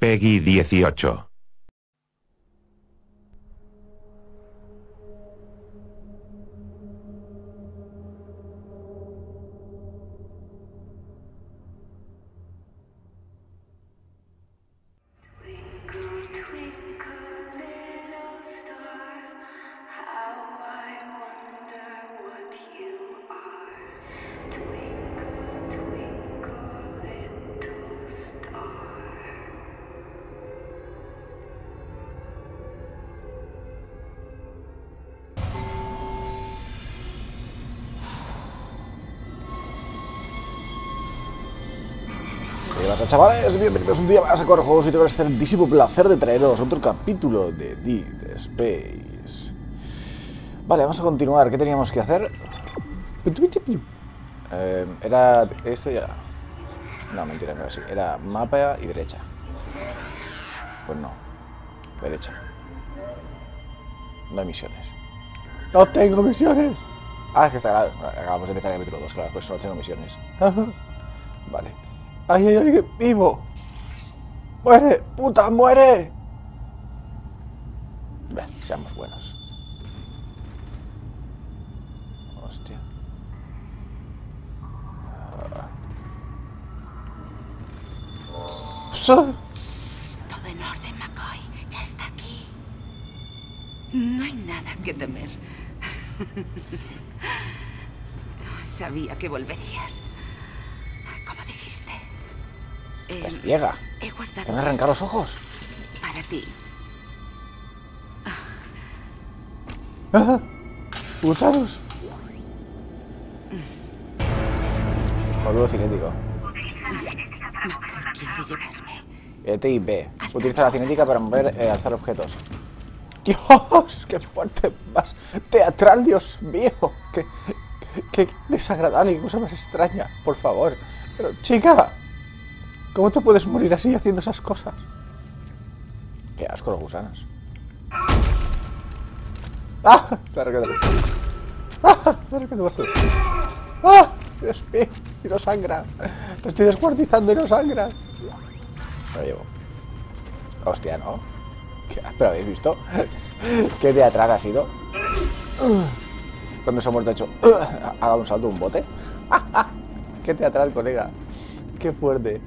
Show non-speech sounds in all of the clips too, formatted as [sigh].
Peggy 18. Bienvenidos un día más a Juegos y tengo el excelentísimo placer de traeros otro capítulo de Dead Space. Vale, vamos a continuar. ¿Qué teníamos que hacer? Eh, era... Esto ya... No, mentira, no era así. Era mapa y derecha. Pues no. Derecha. No hay misiones. ¡No tengo misiones! Ah, es que está... Acabamos de empezar el capítulo 2, claro, pues no tengo misiones. vale. ¡Ay, hay alguien vivo! ¡Muere! ¡Puta, muere! Ve, seamos buenos. Hostia. Ah. Todo en orden, McCoy. Ya está aquí. No hay nada que temer. [laughs] Sabía que volverías. Como dijiste. Eh, Estás ciega. he guardado ¿Te van a arrancar los ojos? para ti. ¡Ah! Boludo cinético. Quiere llevarme. E, y B. Utiliza la cinética para mover y alzar objetos. ¡Dios! ¡Qué fuerte! Más teatral, Dios mío. ¡Qué, qué desagradable! ¡Qué cosa más extraña! Por favor. Pero, chica. ¿Cómo te puedes morir así haciendo esas cosas? Qué asco los gusanos. ¡Ah! Claro que no. ¡Ah! Claro que no. ¡Ah! Dios mío. Y no sangra. Me estoy descuartizando y no sangra. Lo llevo. Hostia, ¿no? ¿Qué- ¿Pero habéis visto? ¿Qué teatral ha sido? Cuando se ha muerto ha hecho... Ha dado un salto un bote. [laughs] ¡Qué teatral, colega! ¡Qué fuerte!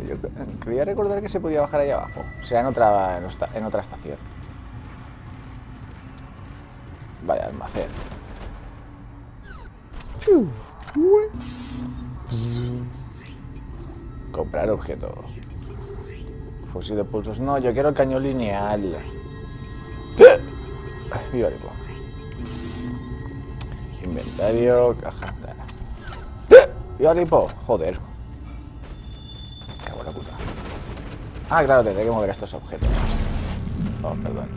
Yo creía recordar que se podía bajar ahí abajo. Será en otra, en otra- estación. Vaya almacén. Comprar objeto. Fusil de pulsos. No, yo quiero el cañón lineal. Inventario, caja. Viva Ripo. Joder. La puta. Ah, claro, tendré que mover estos objetos. Oh, perdón.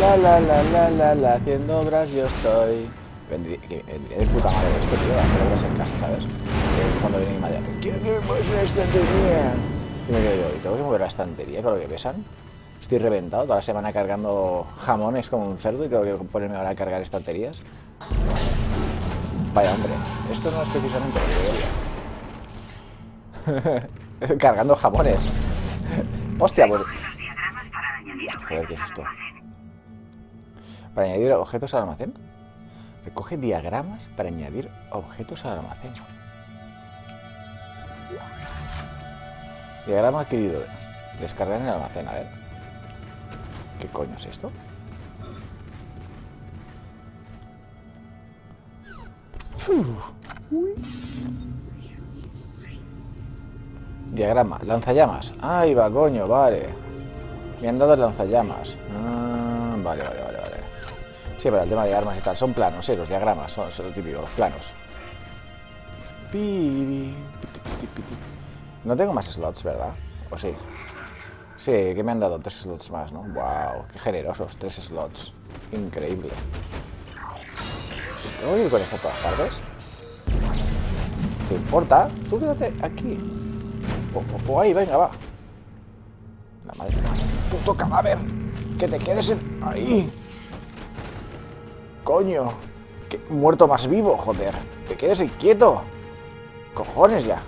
La la la la la la haciendo obras yo estoy. Vendría, que, vendría de puta madre esto, tío, hacer obras en casa, ¿sabes? Eh, Cuando viene mi madre, quiero que me mueves una estantería. Y me quedo yo, ¿y tengo que mover la estantería con lo que pesan? Estoy reventado toda la semana cargando jamones como un cerdo y tengo que ponerme ahora a cargar estanterías. Vaya hombre, esto no es precisamente lo que yo [laughs] Cargando jamones. Hostia, pues. Joder, ¿qué es? Para añadir objetos al almacén. Recoge diagramas para añadir objetos al almacén. Diagrama adquirido. Descargar en el almacén, a ver. ¿Qué coño es esto? Diagrama, lanzallamas. Ahí va, coño, vale. Me han dado lanzallamas. Ah, vale, vale, vale, vale. Sí, pero el tema de armas y tal, son planos, ¿eh? Los diagramas son, son lo típico, los planos. No tengo más slots, ¿verdad? ¿O sí? Sí, que me han dado tres slots más, ¿no? Wow, qué generosos, tres slots. Increíble. ¿Tengo que ir con esto a todas partes? ¿Te importa? Tú quédate aquí. O ahí, venga, va. La madre. ¡Puto cadáver! ¡Que te quedes en- ahí! ¡Coño! Muerto más vivo, joder. Te quedes ahí quieto. Cojones ya.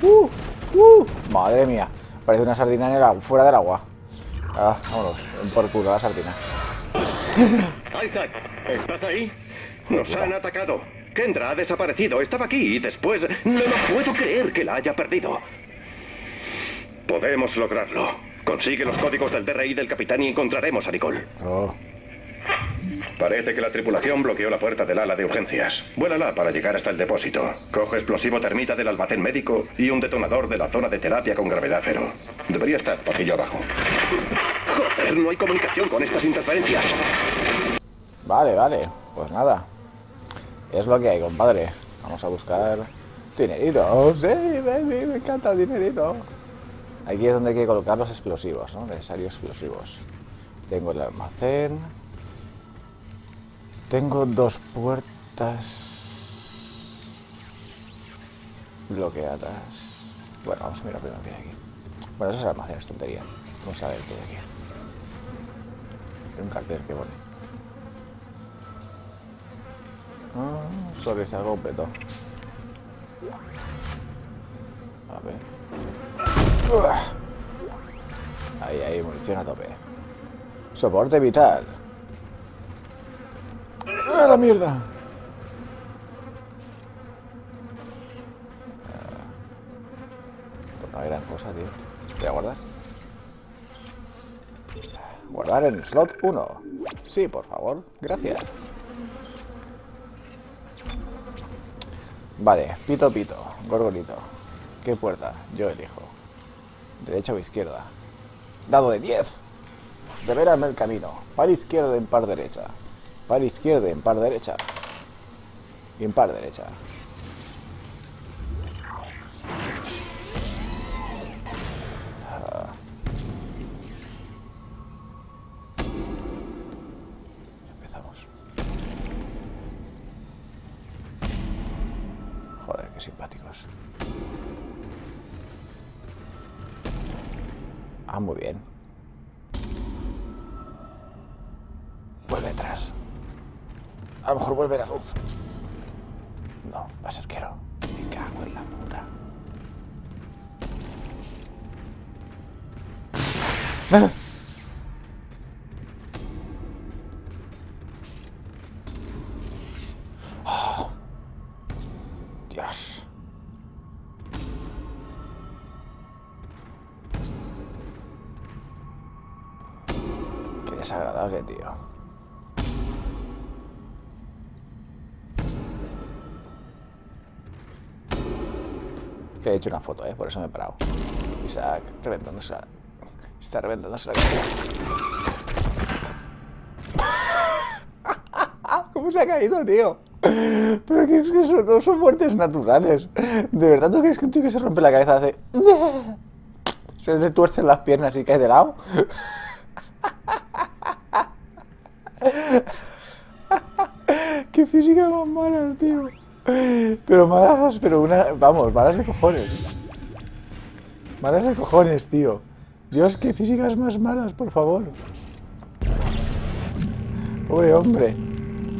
Uh, uh. Madre mía. Parece una sardina en el fuera del agua. Ah, vámonos. Por culo la sardina. ¿Estás ahí? Nos han atacado. Kendra ha desaparecido. Estaba aquí y después... No lo puedo creer que la haya perdido. Podemos lograrlo. Consigue los códigos del DRI del capitán y encontraremos a Nicole. Oh. Parece que la tripulación bloqueó la puerta del ala de urgencias. Vuélala para llegar hasta el depósito. Coge explosivo termita del almacén médico y un detonador de la zona de terapia con gravedad cero. Debería estar pasillo abajo. Joder, no hay comunicación con estas interferencias. Vale, vale. Pues nada. Es lo que hay, compadre. Vamos a buscar dinerito. Sí, baby, me encanta el dinerito. Aquí es donde hay que colocar los explosivos, ¿no? Necesarios explosivos. Tengo el almacén. Tengo dos puertas bloqueadas. Bueno, vamos a mirar primero qué hay aquí. Bueno, eso es el almacén, es tontería. Vamos a ver qué hay aquí. Hay un cartel que pone. Ah, sorry, está completo. A ver. Ahí, ahí, munición a tope. Soporte vital. ¡Ah, la mierda! Ah. No hay gran cosa, tío. Voy a guardar. Guardar en slot 1. Sí, por favor. Gracias. Vale, pito pito, gorgorito. ¿Qué puerta? Yo elijo. ¿Derecha o izquierda? Dado de 10. Deberame el camino. Par izquierda en par derecha. Par izquierda en par derecha. Y en par derecha. Vuelve atrás. A lo mejor vuelve la luz. No, va a ser que no. Me cago en la puta. Oh. Que he hecho una foto, ¿eh? Por eso me he parado. Isaac, reventándose la... Está reventándose la cabeza. [laughs] ¿Cómo se ha caído, tío? Pero que es que eso no son muertes naturales. ¿De verdad tú crees que un tío que se rompe la cabeza hace... [laughs] Se le tuercen las piernas y cae de lado? [laughs] Qué física más malas, tío. Pero malas, pero una... Vamos, malas de cojones. Malas de cojones, tío. Dios, qué físicas más malas, por favor. Pobre hombre.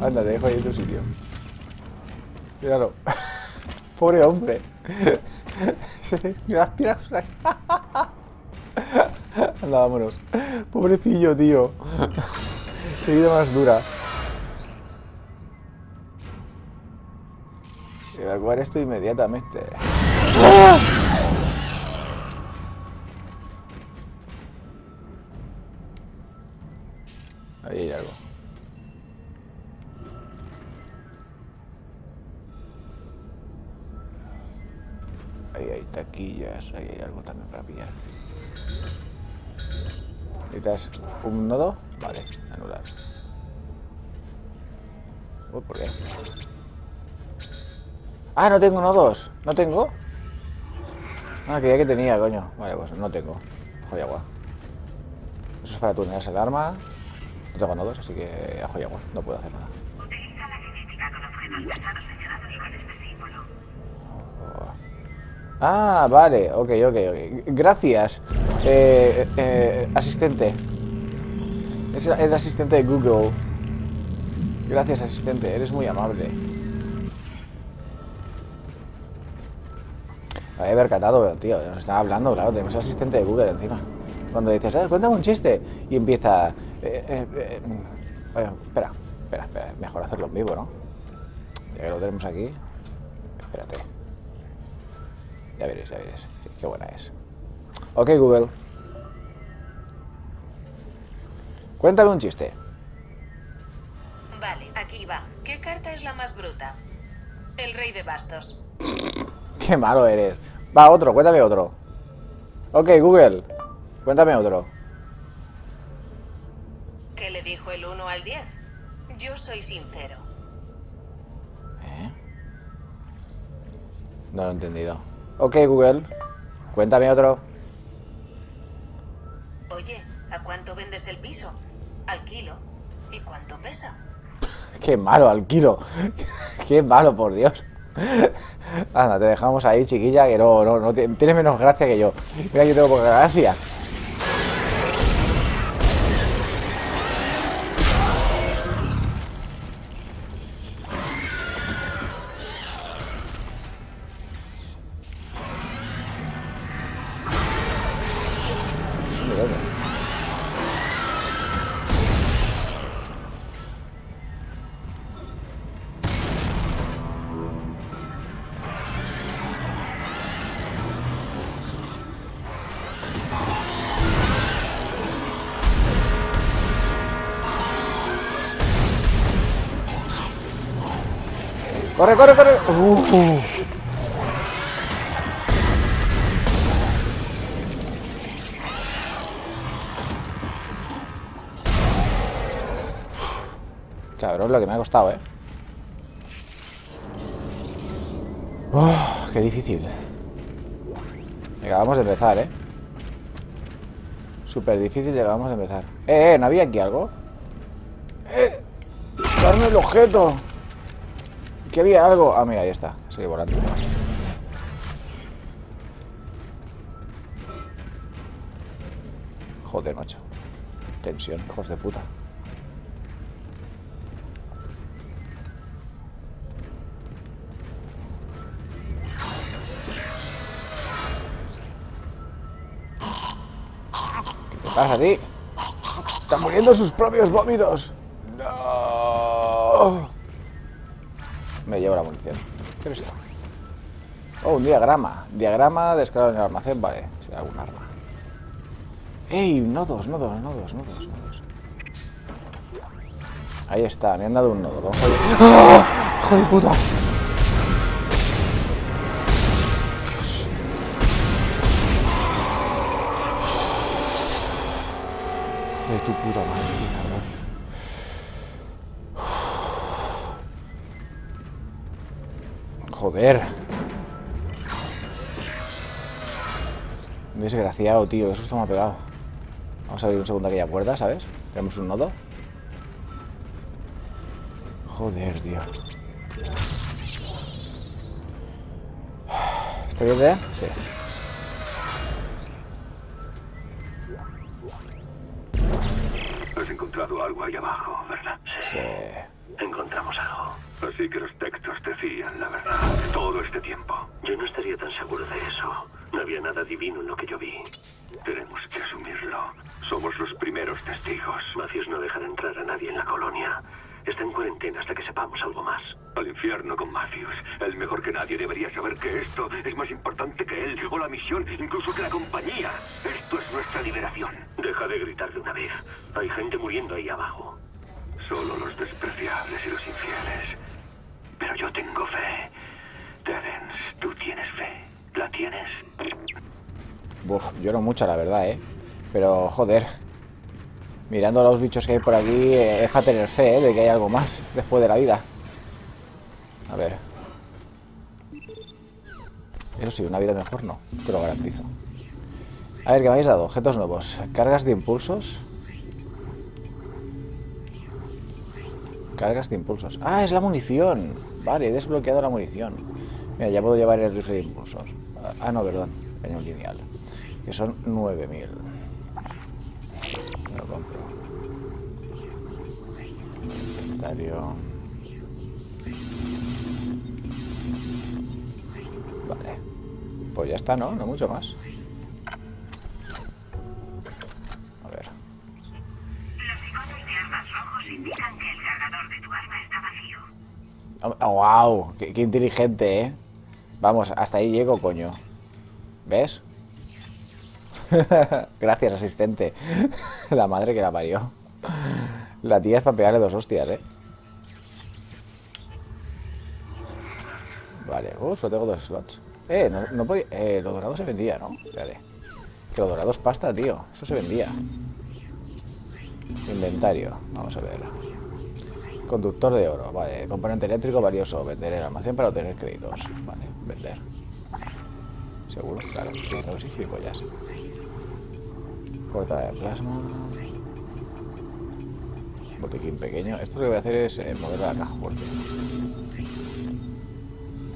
Anda, te dejo ahí en tu sitio. Míralo. [laughs] Pobre hombre. [laughs] Las piernas... [laughs] Anda, vámonos. Pobrecillo, tío. Qué vida más dura. Evacuar esto inmediatamente. Ahí hay algo. Ahí hay taquillas, ahí hay algo también para pillar. ¿Necesitas un nodo? Vale, anular. Uy, ¿por qué? Ah, no tengo nodos. ¿No tengo? Ah, creía que tenía, coño. Vale, pues no tengo. Ajo y agua. Eso es para tunearse el arma. No tengo nodos, así que ajo y agua. No puedo hacer nada. Ah, vale, ok, ok, ok. Gracias, eh, eh, asistente. Es el asistente de Google. Gracias, asistente, eres muy amable. Había percatado, tío, nos están hablando, claro, tenemos asistente de Google encima. Cuando dices, eh, cuéntame un chiste, y empieza... eh, eh, eh, bueno, espera, espera, espera, mejor hacerlo en vivo, ¿no? Ya que lo tenemos aquí, espérate. Ya veréis, ya veréis, qué buena es. Ok, Google. Cuéntame un chiste. Vale, aquí va. ¿Qué carta es la más bruta? El rey de bastos. [laughs] Qué malo eres. Va, otro, cuéntame otro. Ok, Google. Cuéntame otro. ¿Qué le dijo el 1 al 10? Yo soy sincero. ¿Eh? No lo he entendido. Ok, Google. Cuéntame otro. Oye, ¿a cuánto vendes el piso? Al kilo. ¿Y cuánto pesa? [laughs] Qué malo, al kilo. [laughs] Qué malo, por Dios. Anda, te dejamos ahí, chiquilla, que no, no, no ti- tienes menos gracia que yo. Mira, yo tengo poca gracia. ¡Corre, corre, corre! Uh. Cabrón, lo que me ha costado, ¿eh? Uf, qué difícil. Acabamos de empezar, ¿eh? Súper difícil y acabamos de empezar. ¡Eh, eh! ¿No había aquí algo? ¡Eh! ¡Darme el objeto! Que había algo. Ah, mira, ahí está. Sigue volando. Joder, macho. Tensión, hijos de puta. ¿Qué pasa a ti? Están muriendo sus propios vómitos. No. Me llevo la munición. ¿Qué es esto? Oh, un diagrama. Diagrama descargado en el almacén. Vale, será algún arma. ¡Ey! Nodos, nodos, nodos, nodos, nodos. Ahí está, me han dado un nodo. Vamos a. ¡Ah! ¡Hijo de puta! Dios. Hijo de tu puta madre, Joder. Desgraciado, tío. Eso está me ha pegado. Vamos a abrir un segundo aquella puerta, ¿sabes? Tenemos un nodo. Joder, tío. ¿Estoy bien? Sí. Nada divino en lo que yo vi. Tenemos que asumirlo. Somos los primeros testigos. Matthews no dejará entrar a nadie en la colonia. Está en cuarentena hasta que sepamos algo más. Al infierno con Matthews. El mejor que nadie debería saber que esto es más importante que él, o la misión, incluso que la compañía. Esto es nuestra liberación. Deja de gritar de una vez. Hay gente muriendo ahí abajo. Solo los despreciables y los infieles. Pero yo tengo fe. Terence, tú tienes fe. ¿La tienes? Uf, lloro mucho, la verdad, ¿eh? Pero, joder. Mirando a los bichos que hay por aquí, eh, es para tener fe, ¿eh? De que hay algo más después de la vida. A ver. Eso sí, una vida mejor no, te lo garantizo. A ver, ¿qué me habéis dado? Objetos nuevos. Cargas de impulsos. Cargas de impulsos. Ah, es la munición. Vale, he desbloqueado la munición. Mira, ya puedo llevar el rifle de impulsos. Ah, no, perdón. Cañón lineal. Que son 9000. Me lo compro. inventario. Vale. Pues ya está, ¿no? No mucho más. A ver. Wow, qué, qué inteligente, ¿eh? Vamos, hasta ahí llego, coño. ¿Ves? [laughs] Gracias, asistente. [laughs] la madre que la parió. La tía es para pegarle dos hostias, ¿eh? Vale, uh, solo tengo dos slots. Eh, no, no podía... Eh, lo dorado se vendía, ¿no? Espérate. Que lo dorado es pasta, tío. Eso se vendía. Inventario. Vamos a ver. Conductor de oro. Vale. Componente eléctrico valioso. Vender el almacén para obtener créditos. Vale. Vender. Seguro, claro. No soy gilipollas. Corta de plasma. Botiquín pequeño. Esto lo que voy a hacer es eh, mover la caja fuerte.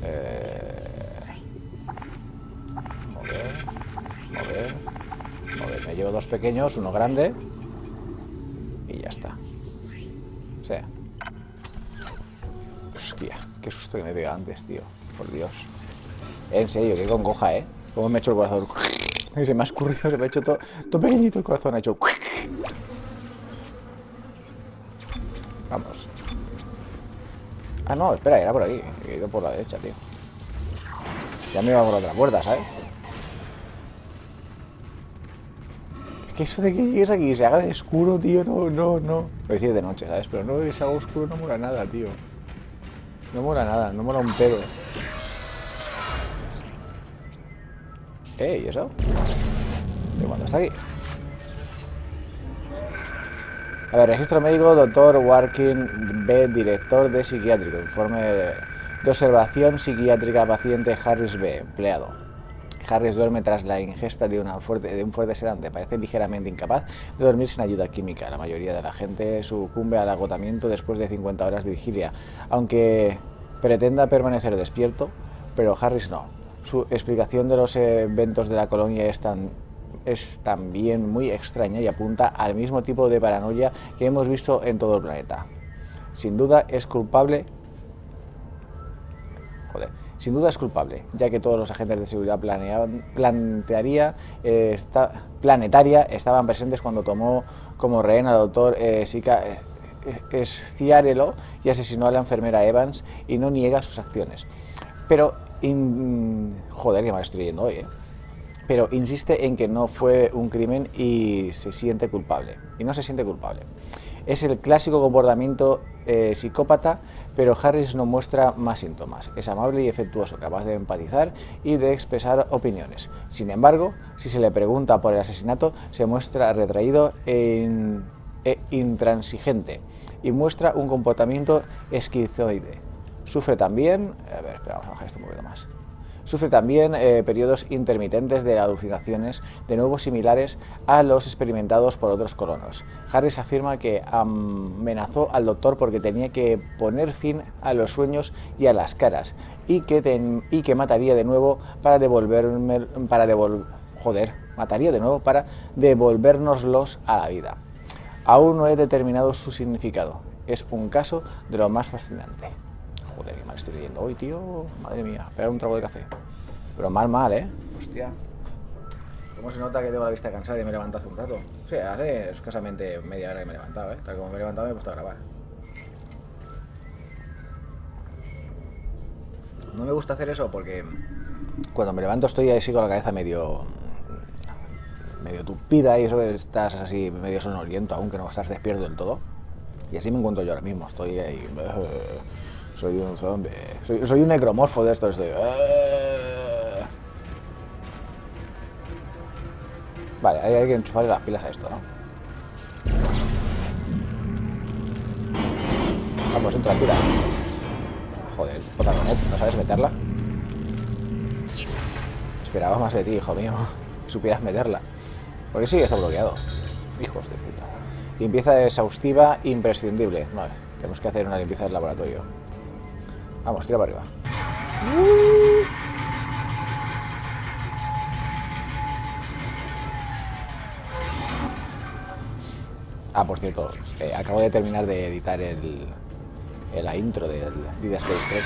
Eh, mover, mover, mover. Me llevo dos pequeños, uno grande. Y ya está. O sea. Hostia, qué susto que me pega antes, tío. Por Dios. En serio, qué congoja, ¿eh? Cómo me ha hecho el corazón. [laughs] Se me ha escurrido, se me ha hecho todo, todo pequeñito el corazón. Ha hecho... Vamos. Ah, no, espera, era por aquí. He ido por la derecha, tío. Ya me iba por otra puerta, ¿sabes? Es que eso de que llegues aquí y se haga de oscuro, tío, no, no, no. Voy a decir de noche, ¿sabes? Pero no que se haga oscuro no mola nada, tío. No mola nada, no mola un pedo. ¿Eh? ¿Y eso? ¿De cuándo está aquí? A ver, registro médico, doctor Warkin B, director de psiquiátrico. Informe de, observación psiquiátrica paciente Harris B, empleado. Harris duerme tras la ingesta de, de un fuerte sedante. Parece ligeramente incapaz de dormir sin ayuda química. La mayoría de la gente sucumbe al agotamiento después de 50 horas de vigilia, aunque pretenda permanecer despierto, pero Harris no. Su explicación de los eventos de la colonia es tan es también muy extraña y apunta al mismo tipo de paranoia que hemos visto en todo el planeta. Sin duda es culpable. Joder. Sin duda es culpable, ya que todos los agentes de seguridad planeaban- eh, planetaria estaban presentes cuando tomó como rehén al doctor eh, Sika eh, Sciarello y asesinó a la enfermera Evans y no niega sus acciones. Pero, in- joder, que mal estoy leyendo hoy, ¿eh? pero insiste en que no fue un crimen y se siente culpable. Y no se siente culpable. Es el clásico comportamiento eh, psicópata, pero Harris no muestra más síntomas. Es amable y efectuoso, capaz de empatizar y de expresar opiniones. Sin embargo, si se le pregunta por el asesinato, se muestra retraído e, e intransigente y muestra un comportamiento esquizoide. Sufre también... A ver, espera, a bajar esto un poquito más. Sufre también eh, periodos intermitentes de alucinaciones, de nuevo similares a los experimentados por otros colonos. Harris afirma que amenazó al doctor porque tenía que poner fin a los sueños y a las caras, y que, y que mataría de nuevo para devolverme, para devol- joder, mataría de nuevo para devolvérnoslos a la vida. Aún no he determinado su significado. Es un caso de lo más fascinante. Joder, qué mal estoy leyendo hoy, tío. Madre mía, espera un trago de café. Pero mal, mal, ¿eh? Hostia. ¿Cómo se nota que tengo la vista cansada y me levanto hace un rato? Sí, hace escasamente media hora que me he levantado, ¿eh? Tal como me he levantado me he puesto grabar. No me gusta hacer eso porque cuando me levanto estoy así con la cabeza medio medio tupida y eso estás así medio sonoliento aún que no estás despierto del todo. Y así me encuentro yo ahora mismo, estoy ahí... soy un zombie. Soy, un necromorfo de esto, estoy... eh. Vale, hay, que enchufarle las pilas a esto, ¿no? Vamos, entra, tira. Joder, Potaronet, ¿no sabes meterla? Esperaba más de ti, hijo mío. Que supieras meterla. Porque sí, está bloqueado. Hijos de puta. Limpieza exhaustiva imprescindible. No, tenemos que hacer una limpieza del laboratorio. Vamos, tira para arriba. Ah, por cierto, eh, acabo de terminar de editar el, en la intro del Dead Space 3.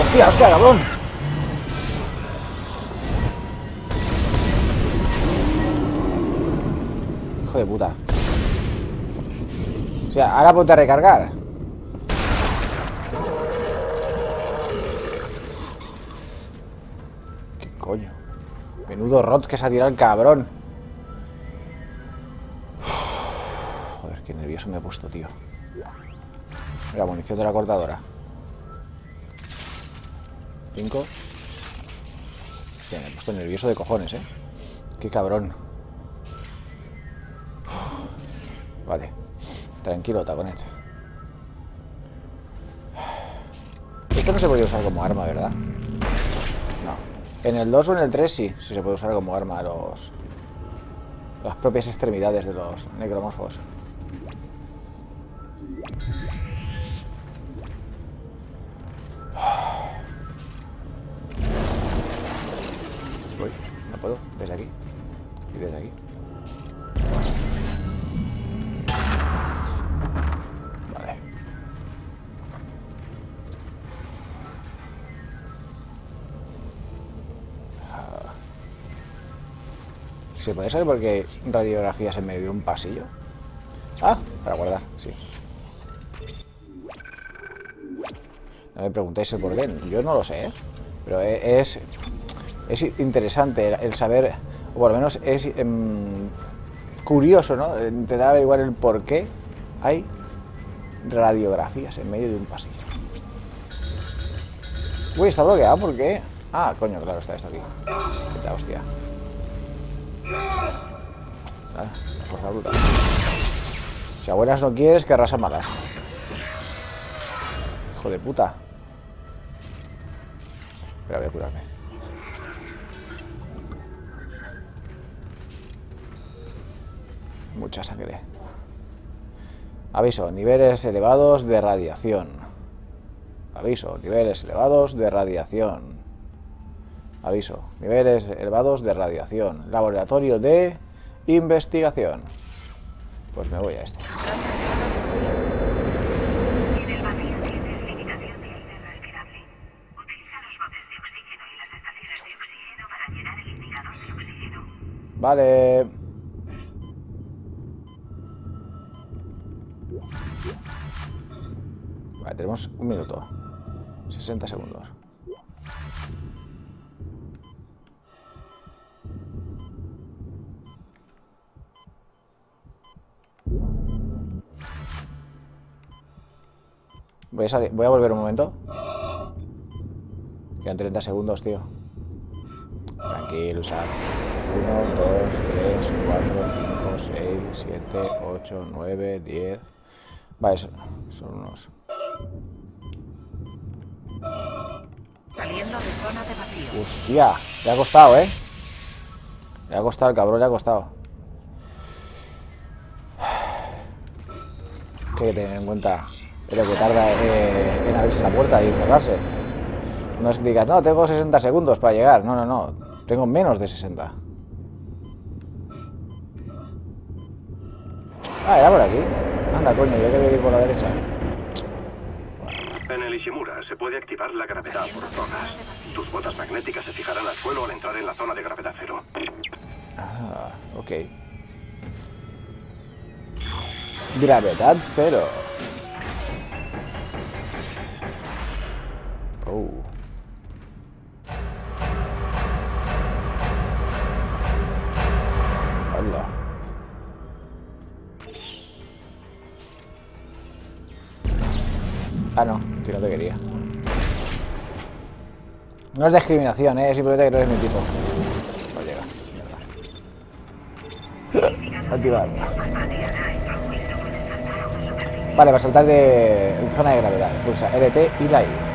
¡Hostia, hostia, cabrón! De puta. O sea, ponte a recargar. ¿Qué coño? Menudo rot que se ha tirado el cabrón. Joder, qué nervioso me he puesto, tío. Mira, munición de la cortadora. Cinco. Hostia, me he puesto nervioso de cojones, ¿eh? Qué cabrón. Vale. Tranquilo, taconet. Esto no se puede usar como arma, ¿verdad? No. En el 2 o en el 3 sí, sí se puede usar como arma los... Las propias extremidades de los necromorfos. Uy, no puedo. Desde aquí. Y desde aquí. ¿Se puede saber por qué radiografías en medio de un pasillo? Ah, para guardar, sí. No me preguntéis el por qué, yo no lo sé, ¿eh? Pero e- es, es interesante el, saber, o por lo menos es em, curioso, ¿no? Intentar averiguar el por qué hay radiografías en medio de un pasillo. Uy, está bloqueado, ¿por qué? Ah, coño, claro, está esto aquí. A hostia. Ah, fuerza. Si a buenas no quieres, querrás a malas. Hijo de puta. Espera, voy a curarme. Mucha sangre. Aviso, niveles elevados de radiación. Aviso, niveles elevados de radiación. Aviso, niveles elevados de radiación. Laboratorio de investigación. Pues me voy a este. Vale. Vale, tenemos un minuto. 60 segundos. Voy a, salir- voy a volver un momento. Quedan 30 segundos, tío. Tranquilo, Sam. 1, 2, 3, 4, 5, 6, 7, 8, 9, 10. Vale, son, son unos. Saliendo de zona de vacío. Hostia, le ha costado, ¿eh? Le ha costado, el cabrón le ha costado. Que hay que tener en cuenta lo que tarda eh, en abrirse la puerta y cerrarse. No es que digas, no, tengo 60 segundos para llegar. No, no, no. Tengo menos de 60. Ah, era por aquí. Anda, coño, yo quería ir por la derecha. En el Ishimura se puede activar la gravedad por zonas. Tus botas magnéticas se fijarán al suelo al entrar en la zona de gravedad cero. Ah, ok. Gravedad cero. Ah, no, que no te quería. No es discriminación, ¿eh? simplemente que no eres mi tipo. No llega. Mierda. Activar. Vale, va a saltar de zona de gravedad. Pulsa RT y la I.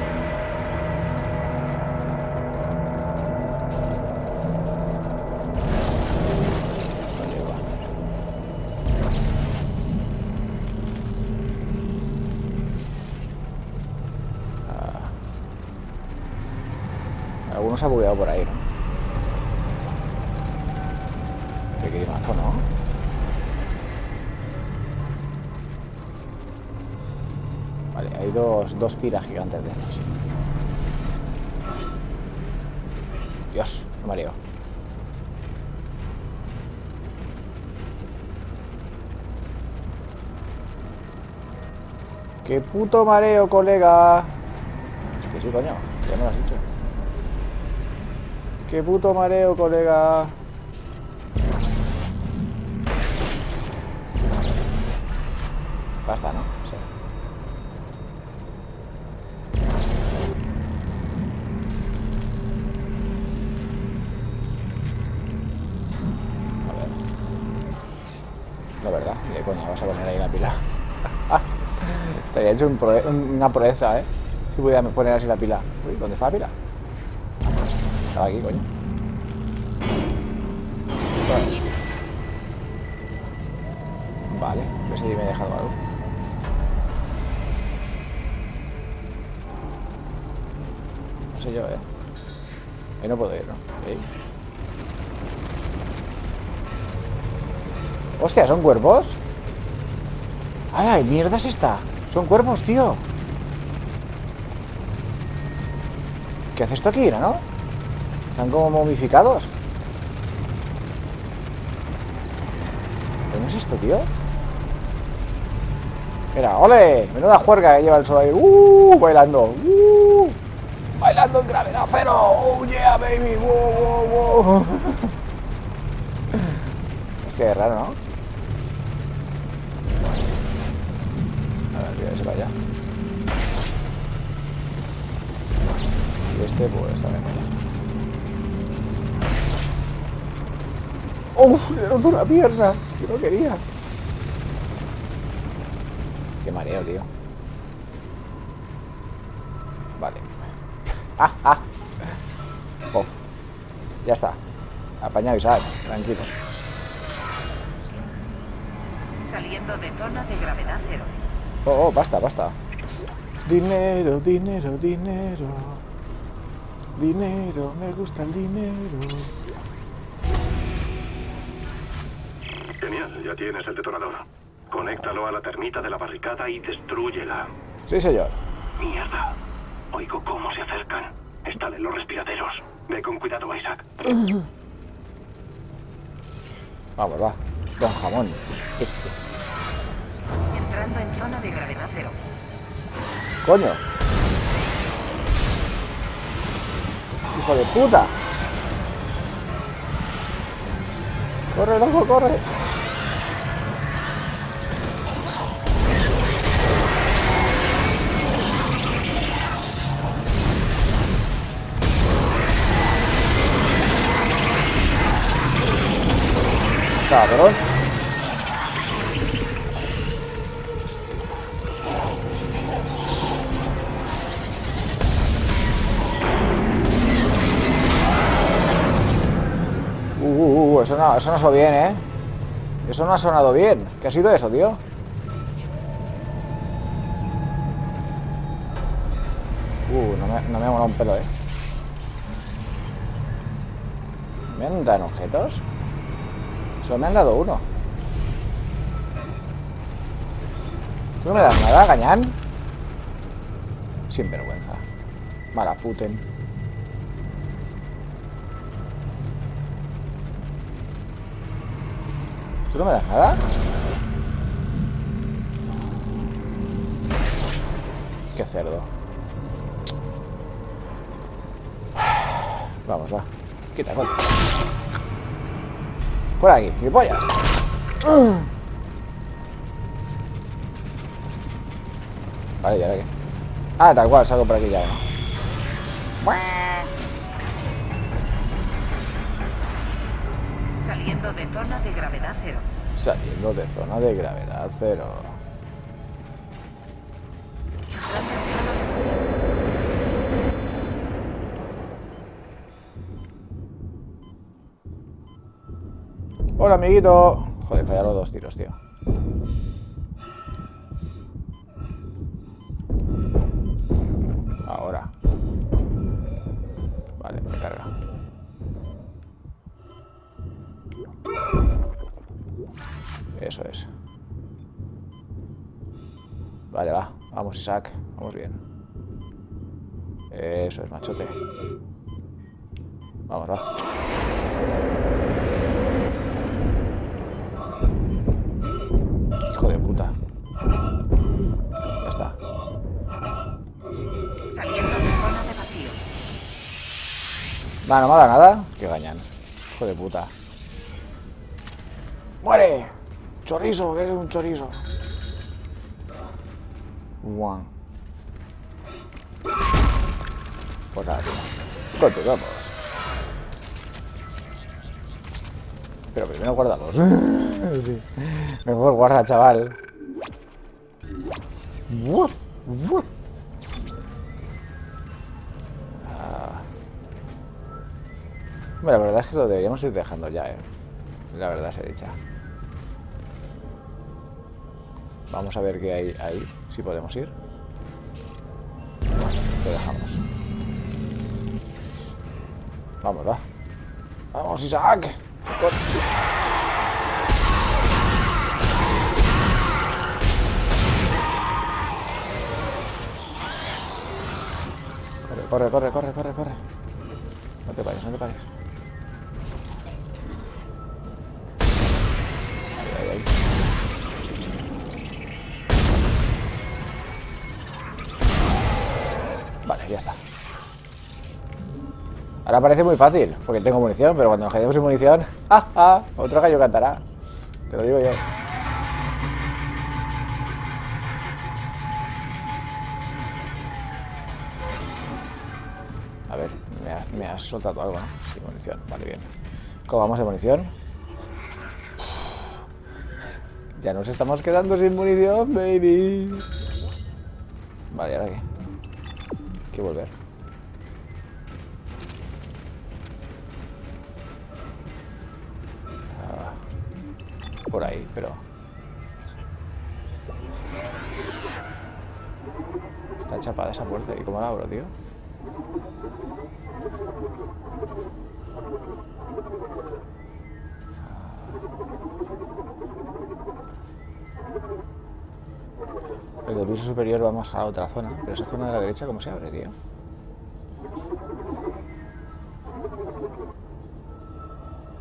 dos, piras gigantes de estas. Dios, me mareo. ¡Qué puto mareo, colega! Que sí, coño, ya me lo has dicho. ¡Qué puto mareo, colega! Basta, ¿no? Estaría hecho una proeza, ¿eh? Si pudiera poner así la pila. Uy, ¿dónde está la pila? Estaba aquí, coño. Vale, a ver si me he dejado algo. No sé yo, ¿eh? Ahí no puedo ir, ¿no? Ahí. Hostia, ¿son cuerpos? ¡Hala! ¿Qué mierda es esta? Son cuerpos, tío. ¿Qué hace esto aquí, no? Están como momificados. ¿Cómo es esto, tío? Mira, ole, menuda juerga que lleva el sol ahí. ¡Uh! Bailando. ¡Uh! Bailando en gravedad cero. ¡Oh, yeah, baby! ¡Wow, wow, wow! [laughs] Hostia, es raro, ¿no? A ver, voy a para allá. Y este, pues, a ver, allá. ¡Uf! Le he una pierna. Que no quería. Qué mareo, tío. Vale. [laughs] ¡Ah, ah! Oh. Ya está. Apañado y sal. Tranquilo. Saliendo de zona de gravedad cero. Oh, oh, basta, basta. Dinero, dinero, dinero. Dinero, me gusta el dinero. Genial, ya tienes el detonador. Conéctalo a la termita de la barricada y destrúyela. Sí, señor. Mierda. Oigo cómo se acercan. Están en los respiraderos. Ve con cuidado, Isaac. Vamos, va. Don jamón. En zona de gravedad cero. Coño. Hijo de puta. Corre, loco, corre. Cabrón. Eso no, sonado bien, ¿eh? Eso no ha sonado bien. ¿Qué ha sido eso, tío? Uh, no me, no ha molado un pelo, ¿eh? ¿Me han dado objetos? Solo me han dado uno. ¿Tú no me das nada, gañán? Sin vergüenza. Mala. ¿Tú no me das nada? Qué cerdo. Vamos, va. Quita, coño. De aquí, gilipollas. Vale, ¿y ahora qué? Ah, tal cual, salgo por aquí ya. Saliendo de zona de gravedad cero. Saliendo de zona de gravedad cero. Hola, amiguito. Joder, fallaron dos tiros, tío. Isaac. Vamos bien. Eso es, machote. Vamos, va. Hijo de puta. Ya está. Saliendo de zona de vacío. Va, no me ha dado nada. Que gañan. Hijo de puta. ¡Muere! Chorizo, que eres un chorizo. Nada, tío. Continuamos. Pero primero guardamos. [laughs] Mejor guarda, chaval. Buah. Ah. La verdad es que lo deberíamos ir dejando ya, eh. La verdad se dicha. Vamos a ver qué hay ahí, si podemos ir. Lo dejamos. Vamos, va. Vamos, Isaac. Cor- Corre, corre, corre, corre, corre, corre. No te pares, no te pares. Ahora parece muy fácil, porque tengo munición, pero cuando nos quedemos sin munición, [laughs] ¡ah, ah! Otro gallo cantará. Te lo digo yo. A ver, me me has soltado algo, ¿no? Sí, munición, vale, bien. ¿Cómo vamos de munición? Ya nos estamos quedando sin munición, baby. Vale, ¿ahora qué? Hay que volver. Por ahí, pero... Está chapada esa puerta. ¿Y cómo la abro, tío? El del piso superior vamos a la otra zona, pero esa zona de la derecha, ¿cómo se abre, tío?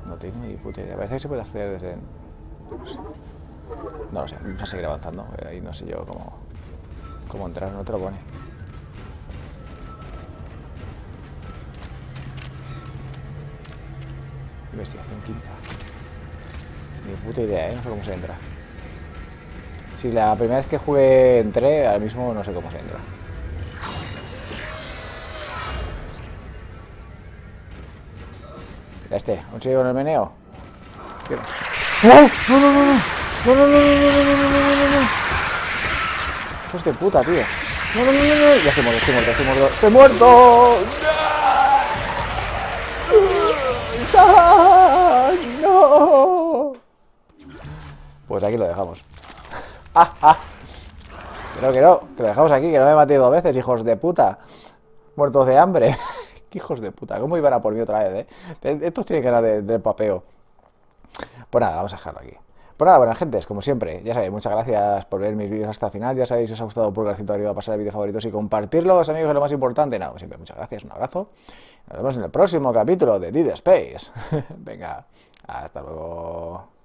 No tengo ni puta idea. Parece que se puede acceder desde... No lo sé, vamos a seguir avanzando. eh, Ahí no sé yo cómo, cómo entrar, no te pone. Investigación química. Ni puta idea, ¿eh? No sé cómo se entra. Si la primera vez que jugué entré, ahora mismo no sé cómo se entra. Mira este, ¿un sigue con el meneo? Quiero- ¡No! ¡No, no, no, no! ¡No, no, no, no, no, no, no, no, no, no, no! Hijos de puta, tío. No, no, no, no, no. Ya estoy muerto, estoy muerto, estoy muerto. ¡Estoy muerto! ¡No! Pues aquí lo dejamos. ¡Ah, ah! Que no, que lo dejamos aquí, que no me maté dos veces, hijos de puta. Muertos de hambre. Qué hijos de puta, ¿cómo iban a por mí otra vez, eh? Estos tienen que de, de papeo. Pues nada, vamos a dejarlo aquí. Pues nada, buenas gentes, como siempre, ya sabéis, muchas gracias por ver mis vídeos hasta el final. Ya sabéis, si os ha gustado, pulgarcito arriba, pasar el vídeo favoritos y compartirlo, amigos, es lo más importante. Nada, como siempre, muchas gracias, un abrazo. Nos vemos en el próximo capítulo de Dead Space. [laughs] Venga, hasta luego.